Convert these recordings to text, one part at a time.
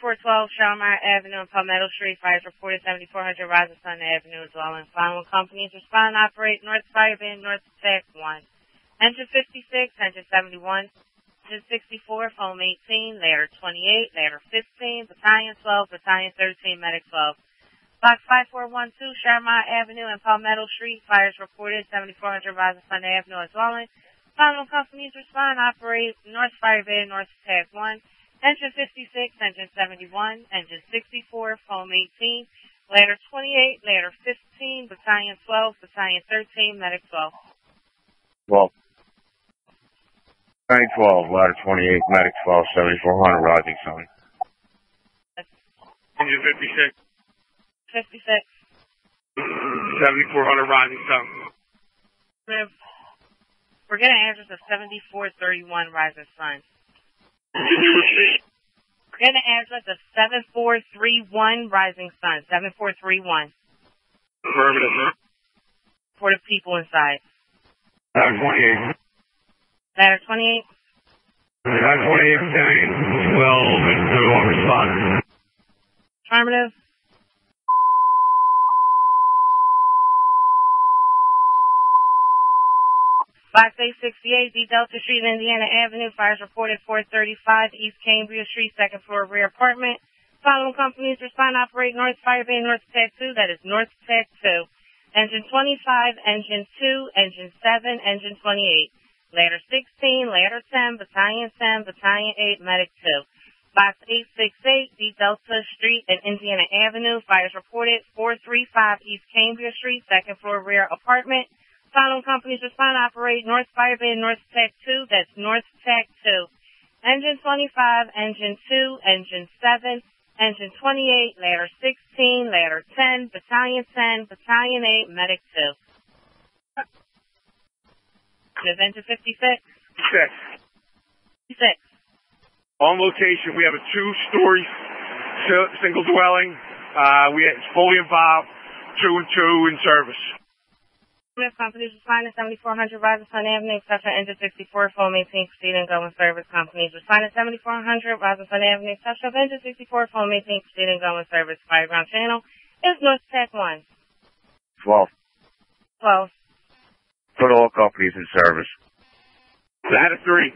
5412 Shelmire Avenue and Palmetto Street. Fires reported 7400 Rising Sun Avenue as well. And companies respond operate North Fire Band, North Attack 1. Engine 56, engine 71, engine 64, foam 18, ladder 28, ladder 15, battalion 12, battalion 13, medic 12. Box 5412 Shelmire Avenue and Palmetto Street. Fires reported 7400 Rising Sun Avenue as well. Final companies respond operate North Fire Band, North Attack 1. Engine 56, Engine 71, Engine 64, Foam 18, Ladder 28, Ladder 15, Battalion 12, Battalion 13, Medic 12. 12. Battalion 12, Ladder 28, Medic 12, 7400, Rising Sun. Engine 56, 56. 7400 Rising Sun. We're getting an address of 7431 Rising Sun. We're getting an address of 7431 Rising Sun. 7431. Affirmative. For the people inside. Ladder 28. Ladder 28. Ladder 28, Battalion 12, and everyone respond. Affirmative. Box 868, D Delta Street, Indiana Avenue. Fires reported 435 East Cambria Street, second floor rear apartment. Following companies respond operate North Fire Bay, North Tech 2. That is North Tech 2. Engine 25, Engine 2, Engine 7, Engine 28. Ladder 16, Ladder 10, Battalion 10, Battalion 8, Medic 2. Box 868, D Delta Street and Indiana Avenue. Fires reported 435 East Cambria Street, second floor rear apartment. Following companies respond operate North Fire Bay, North Tech 2. That's North Tech 2. Engine 25, Engine 2, Engine 7, Engine 28, Ladder 16, Ladder 10, Battalion 10, Battalion 8, Medic 2. Is Engine 56? Check. 56. On location, we have a two-story single dwelling. Uh, we it's fully involved, two and two in service. Smith Companies respond to 7400 Rising Sun Avenue, except for Engine 64, phone 18, proceeding going service companies. Respond to 7400 Rising Sun Avenue, except for Engine 64, phone 18, proceeding going service. Fireground channel is North Tech 1. 12. 12. Put all companies in service. Ladder three.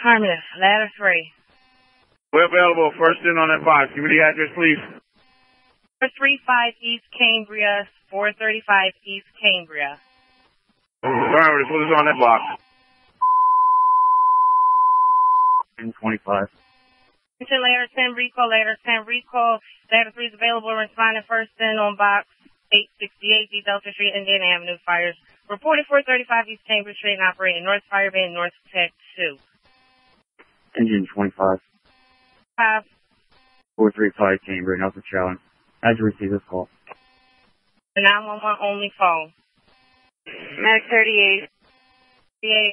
Harmless. Ladder 3. We're available. First in on that box. Give me the address, please. 435 East Cambria, 435 East Cambria. Affirmative. What is on that box? 25. Attention ladder 10 recall, ladder 10 recall. Ladder 3 is available. Responding first in on box 868 D Delta Street, Indiana Avenue. Fires reported 435 East Cambria Street and operating North Fire Bay and North Tech 2. Engine 25. 5. 435 Cambria, Alpha Challenge. How'd you receive this call? The 911 only phone. Medic 38, 38.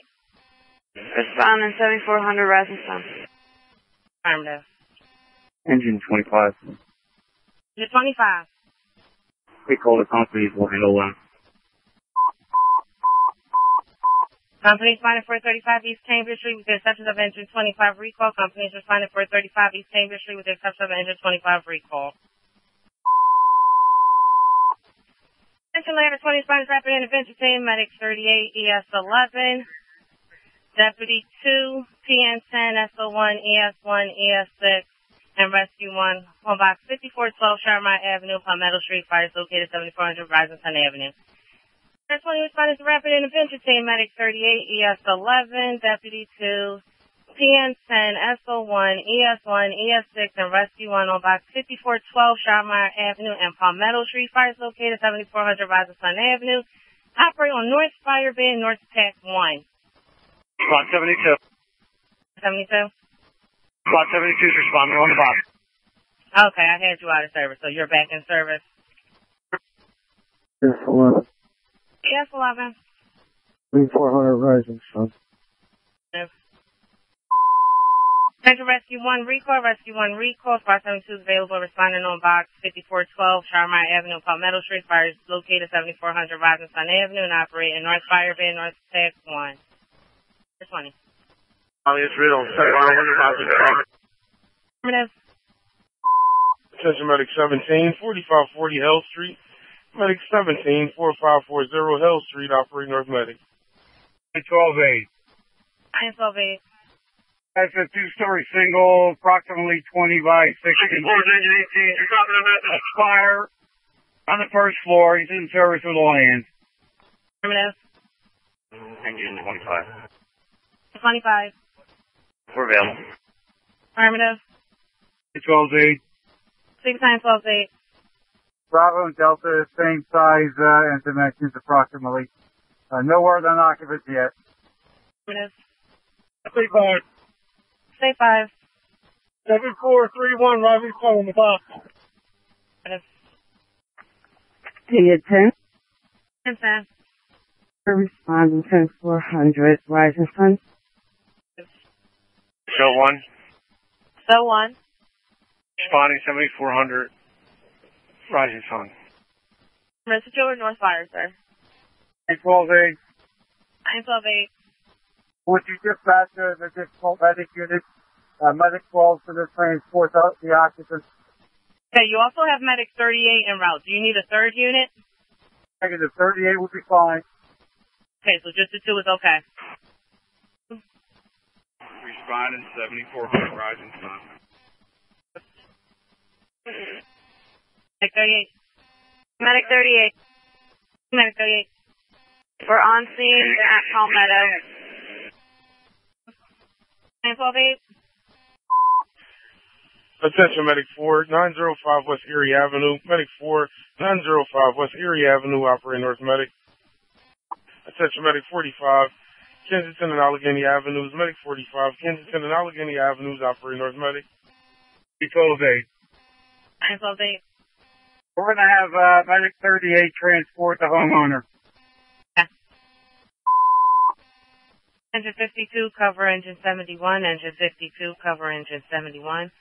responding 7400 Rising Sun. Affirmative. Engine 25. You're 25. We call the companies will handle them. Company responding 435 East Cambria Street with the exception of engine 25 recall. Companies responding 435 East Cambria Street with the exception of engine 25 recall. Attention ladder 20 responding rapid intervention team, medic 38 ES 11, deputy 2, PN 10, SO1, ES 1, ES 6, and rescue 1. Home box 5412 Shelmire Avenue, Palmetto Street, fire is located 7400 Rising Sun Avenue. He responded to Rapid Intervention Team Medic 38, ES 11, Deputy 2, PN 10, SO1, ES 1, ES 6, and Rescue 1 on box 5412 Shelmire Avenue and Palmetto Street. Fire is located 7400 Rising Sun Avenue. Operate on North Fire Bay, North Tech 1. Spot 72. 72? Spot 72 is responding on the box. Okay, I had you out of service, so you're back in service. Yes, 11. ES 11. 3400 Rising Sun. Central Rescue 1 recall, Rescue 1 recall, 572 is available, responding on box 5412 Shelmire Avenue, Palmetto Street. Fire is located 7400 Rising Sun Avenue and operate in North Fire Bay, North Tech 1. 20. Alias Riddle. 7100 Rising Sun. Affirmative. Attention Medic 17, 4540 Hell Street. Medic 17, 4540 Hell Street, operating North Medic. 12-8. Nine twelve eight. That's a two-story single, approximately 20 by 60. Fire on the first floor. He's in service with all hands. Affirmative. Engine 25. Twenty five. We're available. Affirmative. 12-8. Six nine twelve eight. Bravo and Delta, same size uh, and dimensions approximately. Uh, no word on occupants yet. Affirmative. Three five. Say five. Seven four three one Robbie Phone the box. Peterson. Peterson. Responding to 400 Rising Sun. Show 1. So 1. Responding 7400 Rising Sun. Message over North Fire, sir. 912 8. 912 8. Would you dispatch an additional medic unit, uh, medic 12 for the range, fourth out the occupants. Okay, you also have medic 38 en route. Do you need a third unit? Negative 38 would be fine. Okay, so just the two is okay. Responding 7400 rising sun. Medic 38. Medic 38. Medic 38. We're on scene. At Palmetto. Nine twelve eight. Attention Medic 4, 905 West Erie Avenue. Medic 4, 905 West Erie Avenue, operating North Medic. Attention Medic 45, Kensington and Allegheny Avenues. Medic 45, Kensington and Allegheny Avenues, operating North Medic. 12-8. Nine twelve eight. We're going to have uh, medic 38 transport the homeowner. Engine 52, cover engine 71. Engine 52, cover engine 71.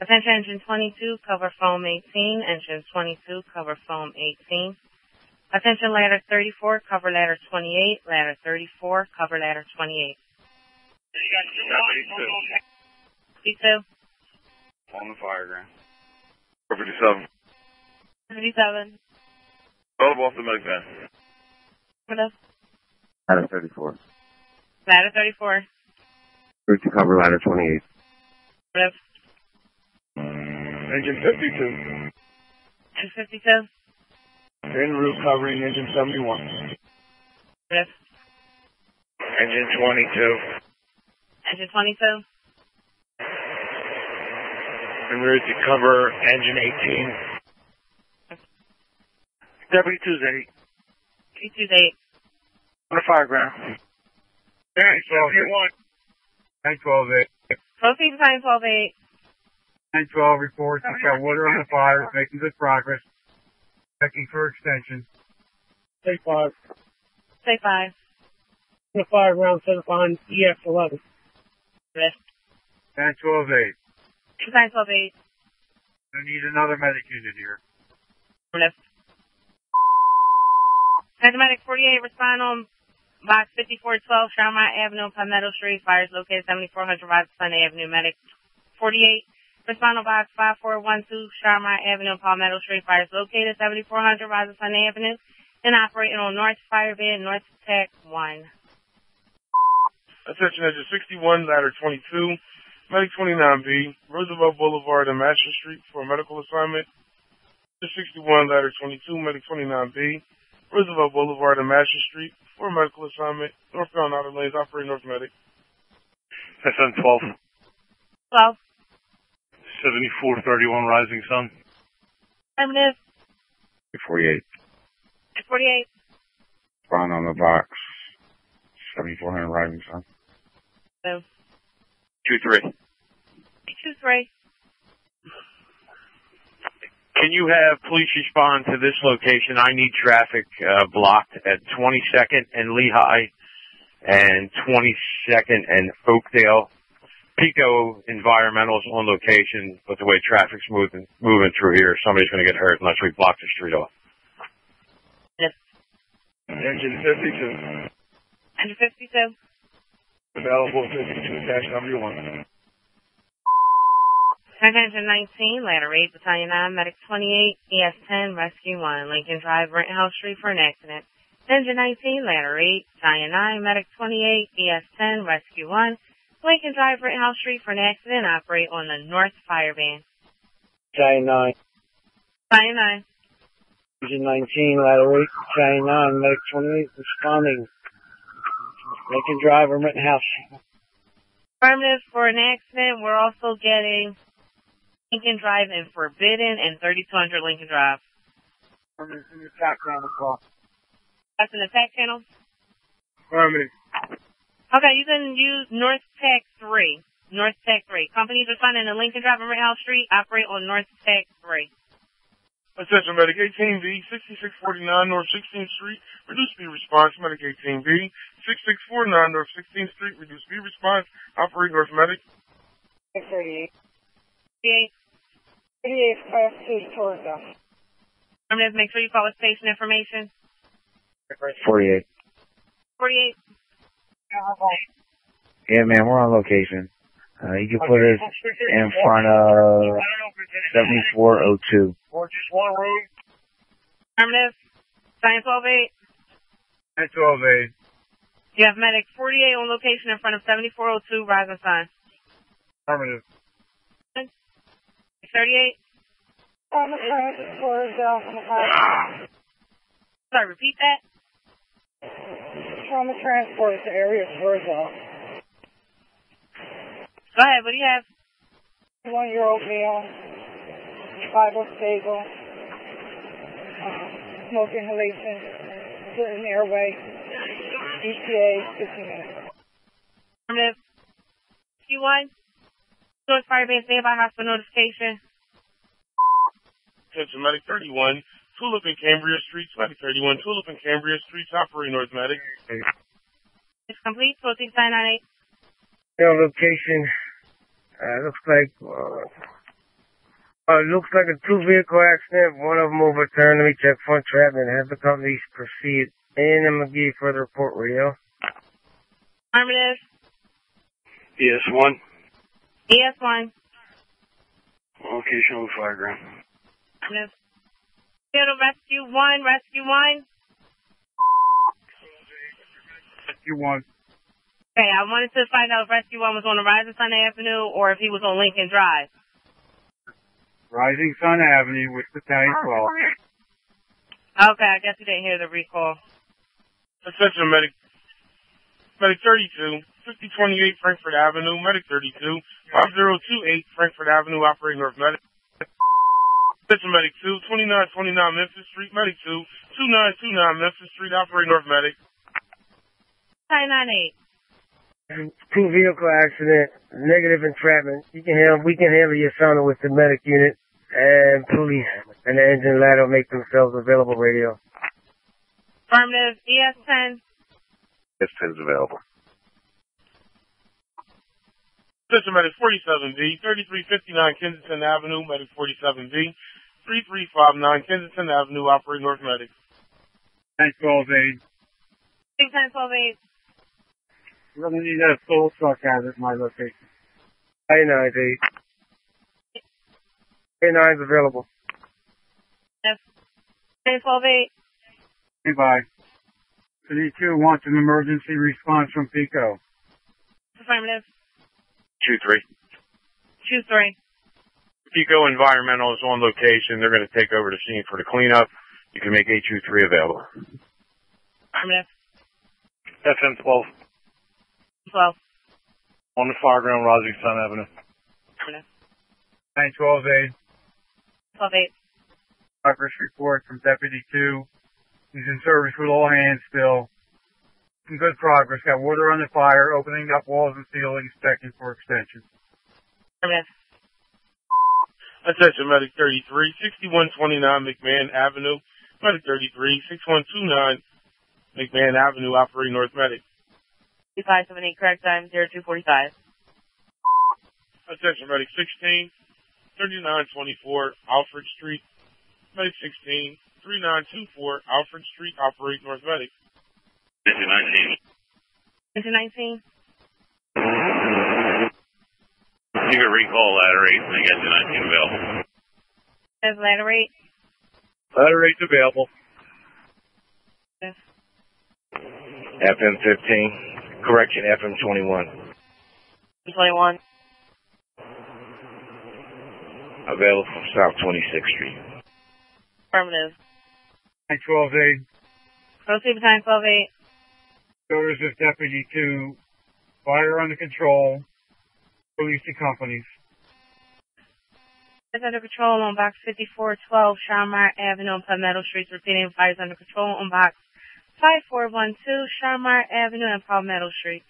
Attention engine 22, cover foam 18. Engine 22, cover foam 18. Attention ladder 34, cover ladder 28. Ladder 34, cover ladder 28. 52, On the fire ground. 57. 57. Available off the medic van. Affirmative. Ladder thirty four. Ladder 34. Route to cover ladder twenty eight. Affirmative. Engine 52, Engine 52. en route covering engine 71. Affirmative. Engine 22. Engine 22. En route to cover engine 18. W2's 8. 52's 8. On the fire ground. Yeah, 12 12 8. Proceed to 912 8. 912 reports. We've got water on the fire. It's making good progress. Checking for extension. Take five. Say 5. The fire ground set up on EF 11. Affirmative. 912 8. 912 8. I need another medic unit here. Affirmative. Paramedic 48, respond on box 5412, Shelmire Avenue, Palmetto Street. Fires located 7400 Rising Sun Avenue. Medic 48, respond on box 5412, Shelmire Avenue, Palmetto Street. Fires located 7400 Rising Sun Avenue. And operating on North Fire Bid, North Tech 1. Attention engine 61, ladder 22, medic 29B, Roosevelt Boulevard and Master Street for a medical assignment. Engine 61, ladder 22, medic 29B, Roosevelt Boulevard and Master Street for a medical assignment. Northbound Outer Lanes, operating North Medic. SN 12. 12. 7431 Rising Sun. Affirmative. Forty eight. 48. Spawn on the box. Seventy four hundred rising sun. So, 2-3. 2 3. Can you have police respond to this location? I need traffic uh, blocked at 22nd and Lehigh and 22nd and Oakdale. Pico Environmental's on location, but the way traffic's moving moving through here, somebody's going to get hurt unless we block the street off. Engine 52, Engine 52. available 52-W1. Attention 19, ladder 8, battalion 9, medic 28, ES10, rescue 1, Lincoln Drive, Rittenhouse Street for an accident. Engine 19, ladder 8, battalion 9, medic 28, ES10, rescue 1, Lincoln Drive, Rittenhouse Street for an accident, operate on the North Fire Band. Battalion 9, Battalion 9, Engine 19, ladder 8, Battalion 9, medic 28, responding. Lincoln Drive, Rittenhouse. affirmative for an accident. We're also getting Lincoln Drive and Forbidden and 3200 Lincoln Drive. Affirmative in the attack ground across. That's an attack channel. Affirmative. Okay, you can use North Tech 3. North Tech 3. Companies responding to Lincoln Drive and Rittenhouse Street operate on North Tech 3. Attention Medic 18B, 6649 North 16th Street, reduce speed response, Medic 18B, 6649 North 16th Street, reduce speed response, operate North Medic. 38. 38. 38 class 2 towards us. Affirmative, make sure you call us station information. 48. 48. Yeah, man, we're on location. Uh, you can put us in front of 7402. Or just one room. Affirmative. Science 12-8. 12A. You have medic 48 on location in front of 7402 Rising Sun. Affirmative. 38. Um, uh, On the transit towards us. Sorry, repeat that. Trauma transport to area us. Go ahead, what do you have? One year old male. Vital stable. Uh, smoke inhalation. Certain airway. ETA 15 minutes. Affirmative. Q1. North Fire Base nearby hospital notification. Attention Medic 31, Tulip and Cambria Streets, Medic 31, Tulip and Cambria Streets, operate North Medic. It's complete. Proceed sign on eight. Their location, uh, looks like, uh, uh, looks like a two vehicle accident. One of them overturned. Let me check front trap and have the companies proceed. And I'm gonna give you further report radio. Affirmative. ES1, ES1. location on the fire ground. Affirmative. Field Rescue 1, Rescue 1. You want Okay, I wanted to find out if Rescue 1 was on Rising Sun Avenue or if he was on Lincoln Drive. Rising Sun Avenue with Battalion 12. Okay, I guess you didn't hear the recall. Attention Medic, Medic 32, 5028 Frankford Avenue, Medic 32, 5028 Frankford Avenue, operating North Medic. Attention Medic 2, 2929 Memphis Street, Medic 2, 2929 Memphis Street, operating North Medic. 998. Two vehicle accident, negative entrapment. You can handle, we can handle your son with the medic unit and police and the engine ladder will make themselves available radio. Affirmative. ES10. This is available. Attention Medic 47B, 3359 Kensington Avenue, Medic 47B, 3359 Kensington Avenue, operate North Medic. 912 aid. 610 We're gonna need a full truck out at my location. I nine eight. A nine's available. 1012 Goodbye. City two wants an emergency response from Pico. Affirmative. 2-3. 2-3. Pico Environmental is on location. They're going to take over the scene for the cleanup. You can make A23 available. Affirmative. FM 12, 12. on the fire ground, Rising Sun Avenue. Affirmative. 912 aid. 12 Progress report from Deputy 2. He's in service with all hands still. Some good progress. Got water on the fire, opening up walls and ceilings, checking for extension. Affirmative. Attention Medic 33, 6129 McMahon Avenue, Medic 33, 6129 McMahon Avenue, operating North Medic. 2578, correct time, 0245. Attention Medic 16, 3924 Alfred Street, Medic 16, 3924 Alfred Street, operate North Medic. 19. 1919? You can recall ladder laterate and get the 19 available. Is Ladder eight available. Yes. FM 15. Correction, FM 21. 21. Available from South 26th Street. Affirmative. 12 8. Proceed battalion 12 8. Orders this deputy to fire on the control, release the companies. Fires under control on box 5412, Shelmire Avenue on Palmetto Street. Repeating, fires under control on box 5412, Shelmire Avenue and Palmetto Street.